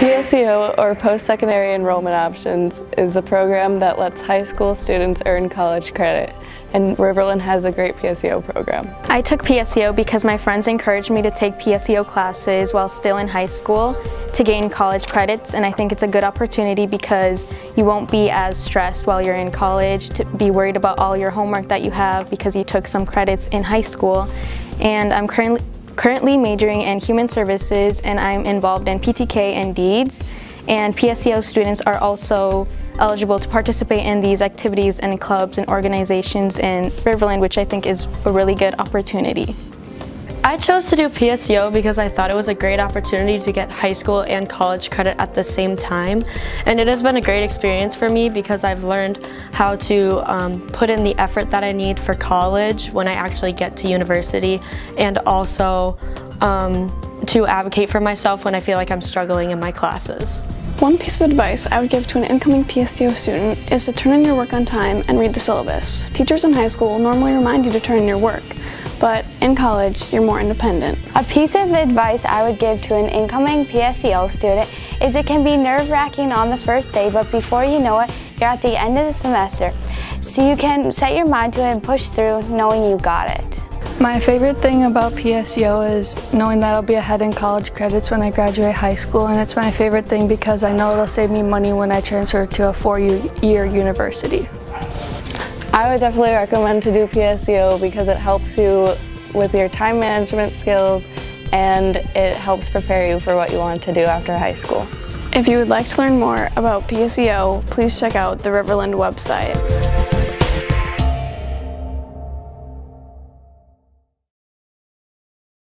PSEO, or Post-Secondary Enrollment Options, is a program that lets high school students earn college credit, and Riverland has a great PSEO program. I took PSEO because my friends encouraged me to take PSEO classes while still in high school to gain college credits, and I think it's a good opportunity because you won't be as stressed while you're in college to be worried about all your homework that you have because you took some credits in high school. And I'm currently currently majoring in human services and I'm involved in PTK and DEEDS and PSEO students are also eligible to participate in these activities and clubs and organizations in Riverland which I think is a really good opportunity. I chose to do PSEO because I thought it was a great opportunity to get high school and college credit at the same time. And it has been a great experience for me because I've learned how to um, put in the effort that I need for college when I actually get to university and also um, to advocate for myself when I feel like I'm struggling in my classes. One piece of advice I would give to an incoming PSEO student is to turn in your work on time and read the syllabus. Teachers in high school will normally remind you to turn in your work, but in college, you're more independent. A piece of advice I would give to an incoming PSEO student is it can be nerve-wracking on the first day, but before you know it, you're at the end of the semester. So you can set your mind to it and push through knowing you got it. My favorite thing about PSEO is knowing that I'll be ahead in college credits when I graduate high school and it's my favorite thing because I know it'll save me money when I transfer to a four-year university. I would definitely recommend to do PSEO because it helps you with your time management skills and it helps prepare you for what you want to do after high school. If you would like to learn more about PSEO, please check out the Riverland website.